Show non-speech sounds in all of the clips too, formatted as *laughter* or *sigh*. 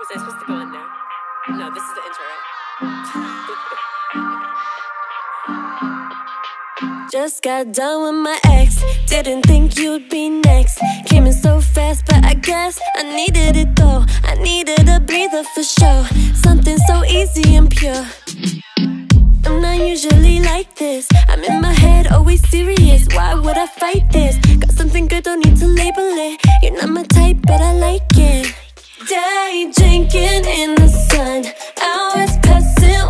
Was I supposed to go in there? No, this is the intro. *laughs* Just got done with my ex. Didn't think you'd be next. Came in so fast, but I guess I needed it though. I needed a breather for sure. Something so easy and pure. I'm not usually like this. I'm in my head, always serious. Why would I fight this? Got something good, don't need to label it. You're not my type, but I like it. Day drinking in the sun, hours passing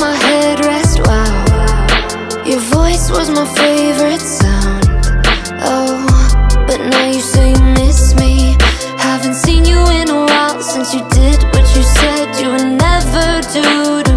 my headrest, wow. Your voice was my favorite sound, oh But now you say you miss me. Haven't seen you in a while since you did what you said you would never do.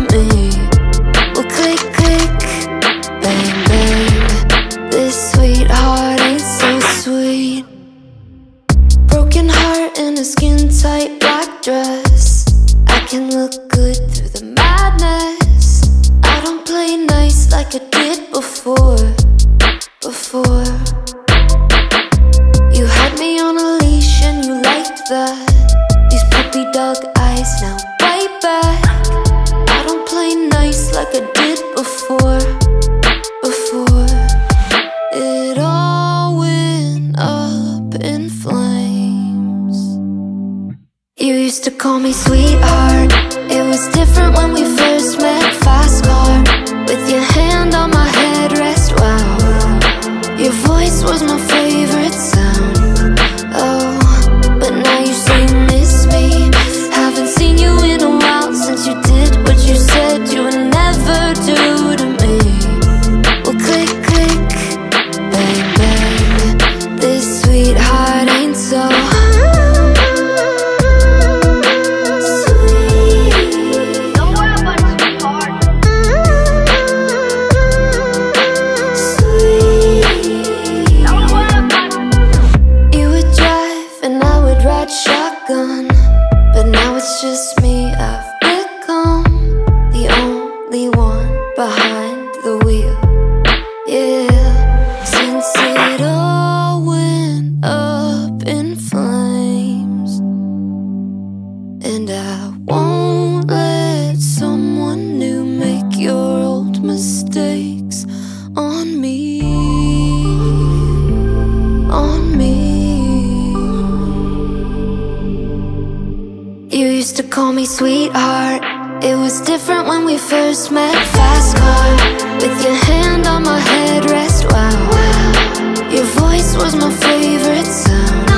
call me sweetheart. It was different when we first met. Fast car With your hand on my headrest. Wow, wow. Your voice was my favorite sound.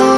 Oh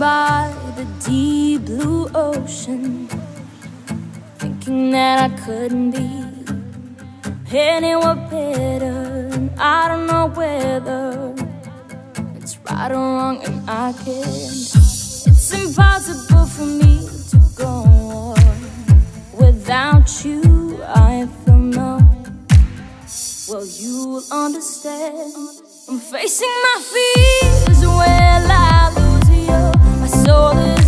by the deep blue ocean, thinking that I couldn't be anywhere better. And I don't know whether it's right or wrong, and I can't. It's impossible for me to go on without you. I feel numb. Well, you will understand. I'm facing my fears. Well, I lose you so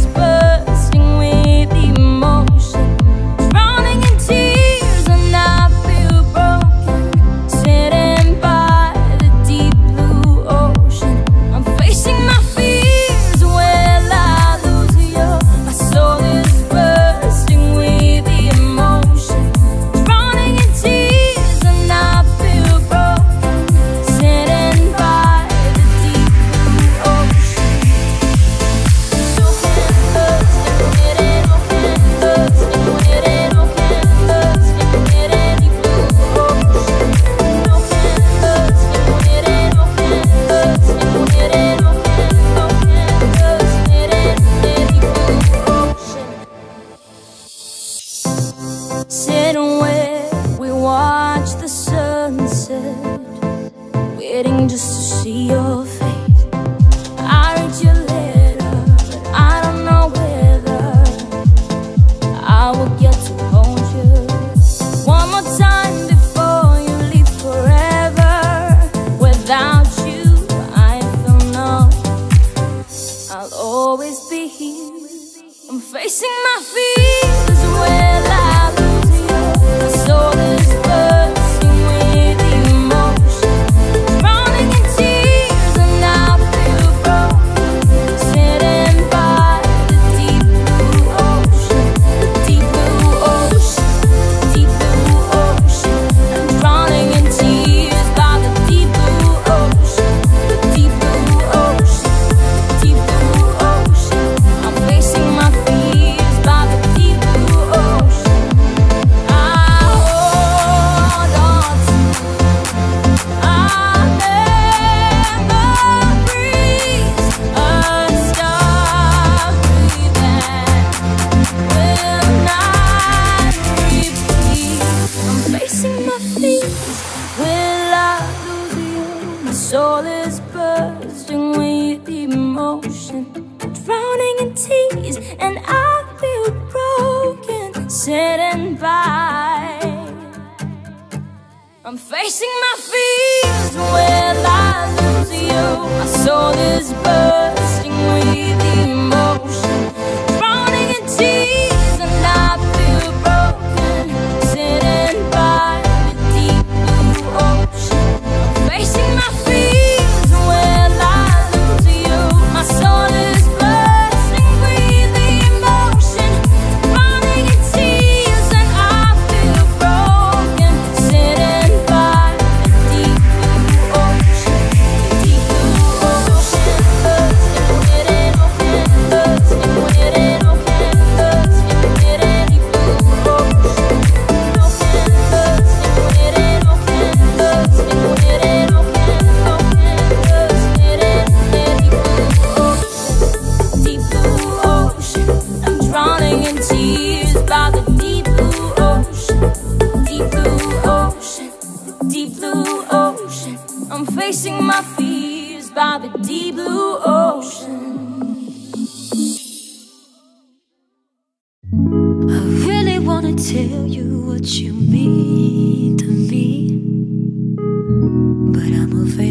waiting just to see your sitting by. I'm facing my fears. Will I lose you? I saw this bursting with.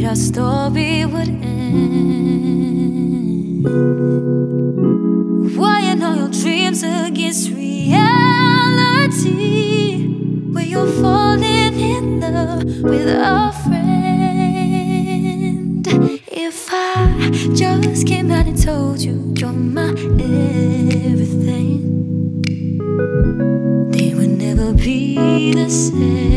afraid our story would end. Weighing all your dreams against reality, where you're falling in love with a friend. If I just came out and told you you're my everything, they would never be the same.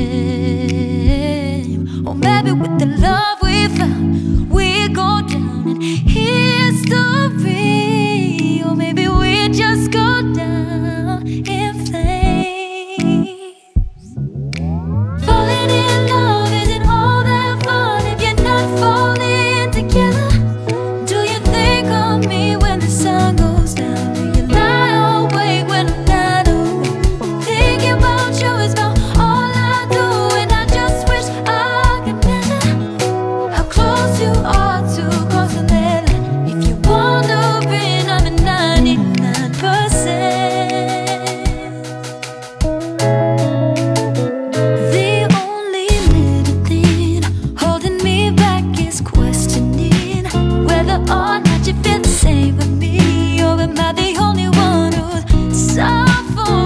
for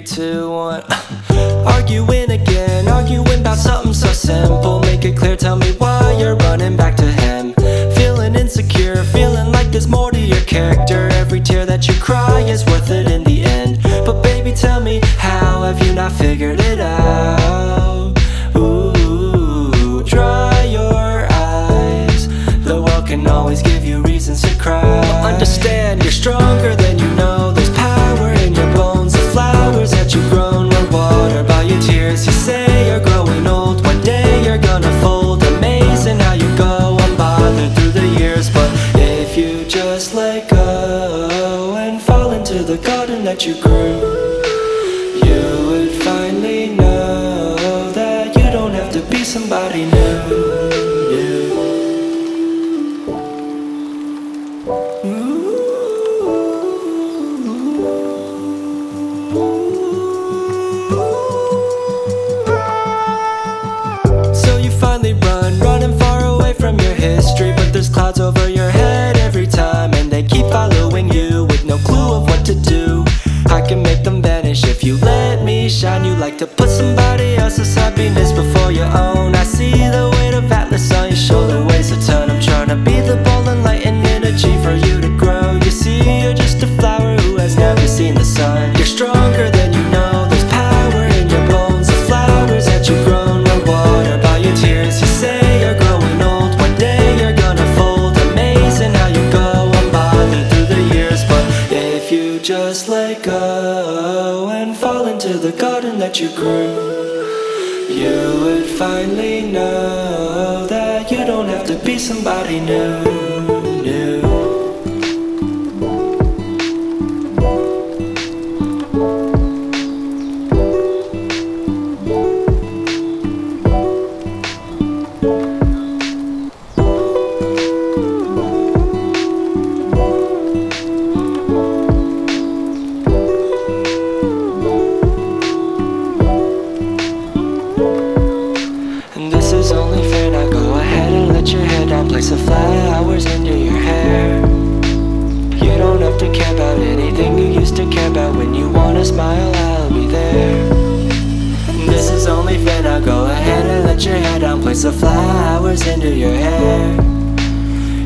three, two, one. *laughs* Arguing again, arguing about something so simple. Make it clear, tell me why you're running back to him. Feeling insecure, feeling like there's more to your character. Every tear that you cry is worth it in the end. But baby tell me, how have you not figured it out? Ooh, dry your eyes. The world can always give you reasons to cry. Understand, you're strong of what to do. I can make them vanish if you let me. Shine You like to put somebody somebody new Place the flowers into your hair.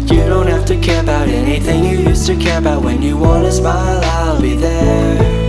You don't have to care about anything you used to care about. When you wanna smile, I'll be there